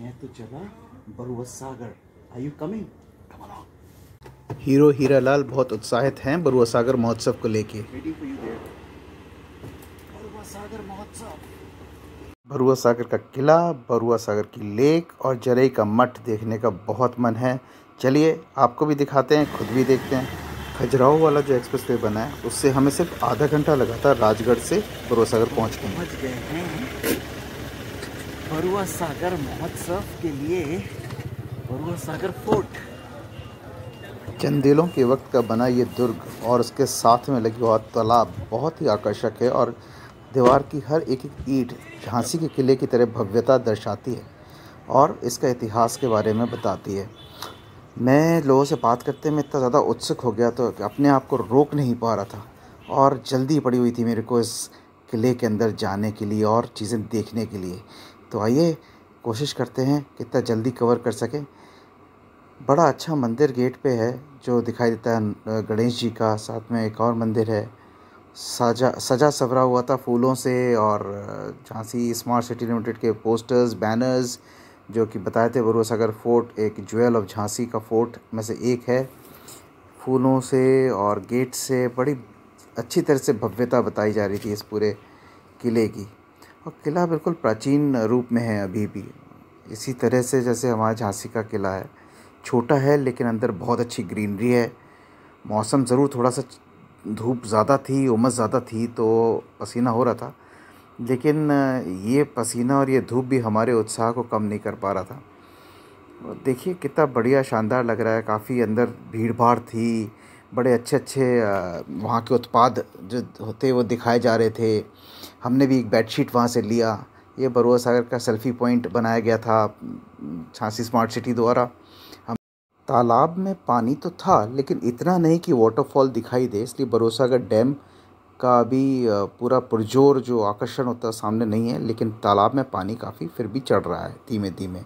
मैं तो चला Barua Sagar are you coming hero Hiralal बहुत उत्साहित हैं बरुआ सागर महोत्सव को लेके। बरुआ सागर महोत्सव। बरुआ सागर का किला बरुआ सागर की लेक और जरई का मठ देखने का बहुत मन है। चलिए आपको भी दिखाते हैं खुद भी देखते हैं। खजुराहो वाला जो एक्सप्रेस वे बना है उससे हमें सिर्फ़ आधा घंटा लगा था राजगढ़ से बरुआ सागर पहुँचने में। गए बरुआ सागर महोत्सव के लिए बरुआ सागर फोर्ट। चंदेलों के वक्त का बना ये दुर्ग और उसके साथ में लगी हुआ तालाब बहुत ही आकर्षक है और दीवार की हर एक एक ईट झांसी के किले की तरह भव्यता दर्शाती है और इसका इतिहास के बारे में बताती है। मैं लोगों से बात करते में इतना ज़्यादा उत्सुक हो गया तो अपने आप को रोक नहीं पा रहा था और जल्दी पड़ी हुई थी मेरे को इस किले के अंदर जाने के लिए और चीज़ें देखने के लिए। तो आइए कोशिश करते हैं कितना जल्दी कवर कर सकें। बड़ा अच्छा मंदिर गेट पे है, जो दिखाई देता है गणेश जी का। साथ में एक और मंदिर है, सजा सजा सवरा हुआ था फूलों से और झांसी स्मार्ट सिटी लिमिटेड के पोस्टर्स बैनर्स जो कि बताए थे बरुआ सागर फोर्ट एक ज्वेल ऑफ़ झांसी का फोर्ट में से एक है। फूलों से और गेट से बड़ी अच्छी तरह से भव्यता बताई जा रही थी इस पूरे किले की। और किला बिल्कुल प्राचीन रूप में है अभी भी। इसी तरह से जैसे हमारा झांसी का किला है, छोटा है लेकिन अंदर बहुत अच्छी ग्रीनरी है। मौसम ज़रूर थोड़ा सा धूप ज़्यादा थी, उमस ज़्यादा थी तो पसीना हो रहा था। लेकिन ये पसीना और ये धूप भी हमारे उत्साह को कम नहीं कर पा रहा था। देखिए कितना बढ़िया शानदार लग रहा है, काफ़ी अंदर भीड़ भाड़ थी, बड़े अच्छे अच्छे वहाँ के उत्पाद जो होते वो दिखाए जा रहे थे। हमने भी एक बेडशीट वहाँ से लिया। ये बरुआ सागर का सेल्फ़ी पॉइंट बनाया गया था, झांसी स्मार्ट सिटी द्वारा। हम तालाब में पानी तो था, लेकिन इतना नहीं कि वाटरफॉल दिखाई दे, इसलिए बरुआ सागर डैम का अभी पूरा पुरजोर जो आकर्षण होता है सामने नहीं है, लेकिन तालाब में पानी काफ़ी फिर भी चढ़ रहा है धीमे धीमे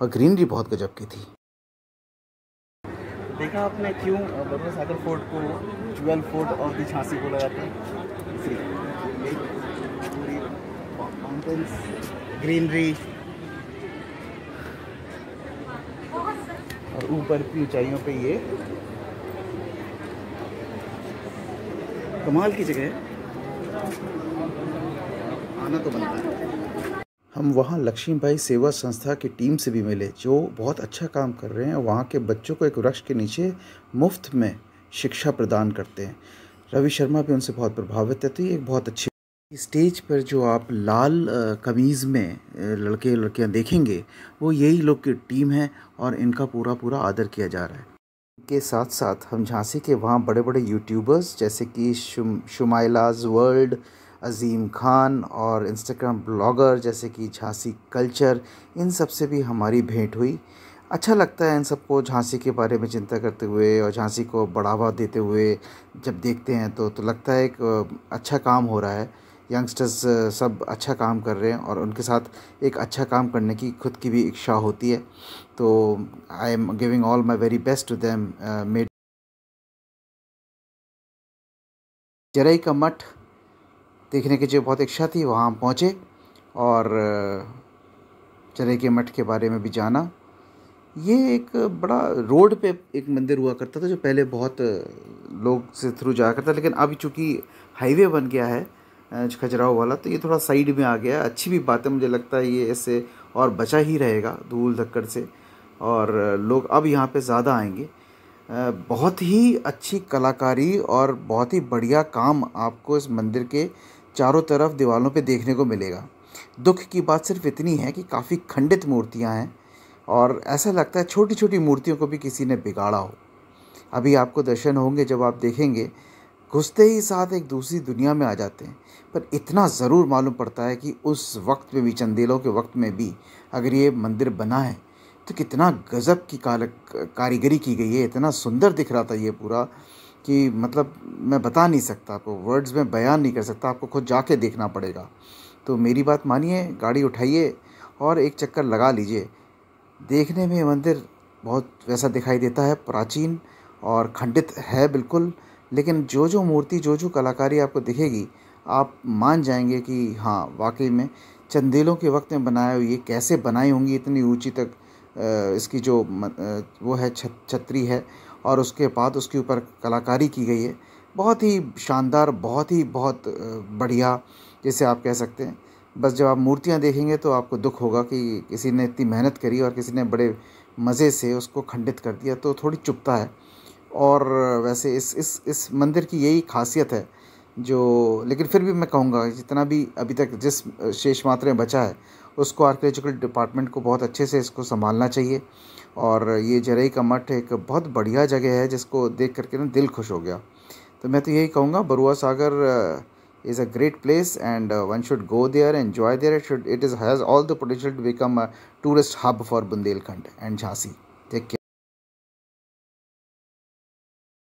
और ग्रीनरी बहुत गजब की थी। देखा आपने क्यों बरुआ सागर फोर्ट को ज्वेल फोर्ट दी झांसी बोला जाता है? माउंटेन्स ग्रीनरी और ऊपर की ऊंचाइयों पे ये कमाल की जगह है। आना तो बनता है। हम वहाँ लक्ष्मीबाई सेवा संस्था की टीम से भी मिले, जो बहुत अच्छा काम कर रहे हैं वहाँ के बच्चों को एक वृक्ष के नीचे मुफ़्त में शिक्षा प्रदान करते हैं। रवि शर्मा भी उनसे बहुत प्रभावित है तो ये एक बहुत अच्छी स्टेज पर जो आप लाल कमीज़ में लड़के, लड़कियाँ देखेंगे, वो यही लोग की टीम है और इनका पूरा पूरा आदर किया जा रहा है। के साथ साथ हम झांसी के वहाँ बड़े बड़े यूट्यूबर्स जैसे कि शुम, शुमाइलाज वर्ल्ड, अज़ीम खान और इंस्टाग्राम ब्लॉगर जैसे कि झांसी कल्चर, इन सबसे भी हमारी भेंट हुई। अच्छा लगता है इन सबको झांसी के बारे में चिंता करते हुए और झांसी को बढ़ावा देते हुए जब देखते हैं तो तो लगता है एक अच्छा काम हो रहा है। यंगस्टर्स सब अच्छा काम कर रहे हैं और उनके साथ एक अच्छा काम करने की खुद की भी इच्छा होती है। तो I am giving all my very best to them made Jarai का मठ देखने की जो बहुत इच्छा थी, वहाँ पहुँचे और चरे के मठ के बारे में भी जाना। ये एक बड़ा रोड पे एक मंदिर हुआ करता था जो पहले बहुत लोग से थ्रू जाया करता लेकिन अब चूँकि हाईवे बन गया है खजुराहो वाला तो ये थोड़ा साइड में आ गया। अच्छी भी बात है, मुझे लगता है ये इससे और बचा ही रहेगा धूल धक्कर से। और लोग अब यहाँ पे ज़्यादा आएँगे। बहुत ही अच्छी कलाकारी और बहुत ही बढ़िया काम आपको इस मंदिर के चारों तरफ़ दीवारों पे देखने को मिलेगा। दुख की बात सिर्फ़ इतनी है कि काफ़ी खंडित मूर्तियाँ हैं और ऐसा लगता है छोटी छोटी मूर्तियों को भी किसी ने बिगाड़ा हो। अभी आपको दर्शन होंगे जब आप देखेंगे। घुसते ही साथ एक दूसरी दुनिया में आ जाते हैं। पर इतना ज़रूर मालूम पड़ता है कि उस वक्त में भी, चंदेलों के वक्त में भी अगर ये मंदिर बना है तो कितना गज़ब की कारीगरी की गई है। इतना सुंदर दिख रहा था ये पूरा कि मतलब मैं बता नहीं सकता, आपको वर्ड्स में बयान नहीं कर सकता, आपको खुद जाके देखना पड़ेगा। तो मेरी बात मानिए, गाड़ी उठाइए और एक चक्कर लगा लीजिए। देखने में मंदिर बहुत वैसा दिखाई देता है, प्राचीन और खंडित है बिल्कुल। लेकिन जो जो मूर्ति, जो जो कलाकारी आपको दिखेगी, आप मान जाएँगे कि हाँ वाकई में चंदेलों के वक्त में बनाया हुई ये कैसे बनाई होंगी इतनी ऊँची तक इसकी जो वो है छतरी है और उसके बाद उसके ऊपर कलाकारी की गई है। बहुत ही शानदार, बहुत ही बहुत बढ़िया जैसे आप कह सकते हैं। बस जब आप मूर्तियाँ देखेंगे तो आपको दुख होगा कि किसी ने इतनी मेहनत करी और किसी ने बड़े मज़े से उसको खंडित कर दिया तो थोड़ी चुपता है। और वैसे इस इस इस मंदिर की यही खासियत है जो लेकिन फिर भी मैं कहूँगा जितना भी अभी तक जिस शेष मात्रा में बचा है उसको आर्कियोलॉजिकल डिपार्टमेंट को बहुत अच्छे से इसको संभालना चाहिए। और ये जरई का मठ एक बहुत बढ़िया जगह है जिसको देख करके ना दिल खुश हो गया। तो मैं तो यही कहूँगा बरुआ सागर is a great place and uh, one should go there. It should it is has all the potential to become a tourist hub for bundelkhand and jhansi. Take care.